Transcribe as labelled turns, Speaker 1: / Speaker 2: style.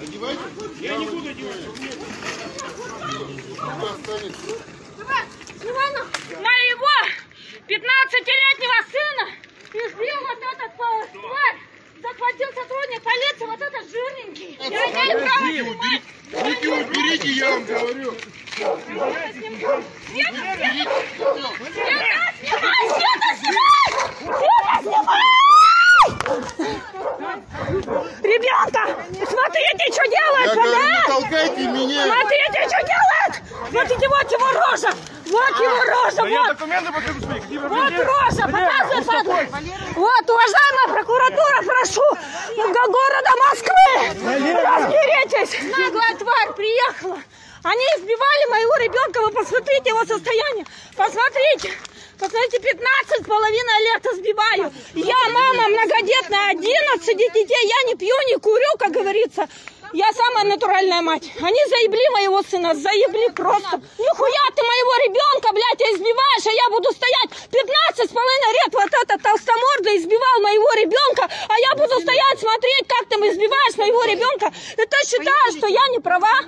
Speaker 1: Одевайте.
Speaker 2: Я не буду делать.
Speaker 3: Моего 15-летнего сына избил вот этот э, тварь. Захватил сотрудник полиции, вот этот жирненький. Я имею право
Speaker 1: Руки уберите, руки уберите, я вам говорю.
Speaker 3: Ребята, смотрите, что
Speaker 1: Я
Speaker 3: делается,
Speaker 1: говорю, не
Speaker 3: да?
Speaker 1: толкайте меня.
Speaker 3: Смотрите, что делает! Смотрите, вот его рожа! Вот его рожа, вот!
Speaker 2: документы покажу свои. Где
Speaker 3: Вот рожа, показывай, падла. Вот, уважаемая прокуратура, прошу, города Москвы, разберитесь. Наглая тварь приехала. Они избивали моего ребенка, вы посмотрите его состояние. Посмотрите, посмотрите, 15 с половиной лет избиваю. Я мама многодетная, 11 детей, я не пью, не курю, как говорится. Я самая натуральная мать. Они заебли моего сына, заебли просто. Нихуя ты моего ребенка, блядь, избиваешь, а я буду стоять 15 с половиной лет. Вот этот толстомордый избивал моего ребенка, а я буду стоять смотреть, как ты избиваешь моего ребенка. И ты считаешь, что я не права?